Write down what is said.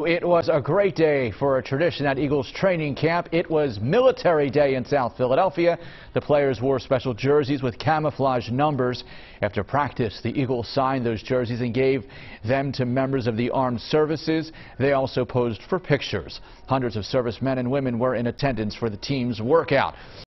It was a great day for a tradition at Eagles training camp. It was Military Day in South Philadelphia. The players wore special jerseys with camouflage numbers. After practice, the Eagles signed those jerseys and gave them to members of the armed services. They also posed for pictures. Hundreds of servicemen and women were in attendance for the team's workout.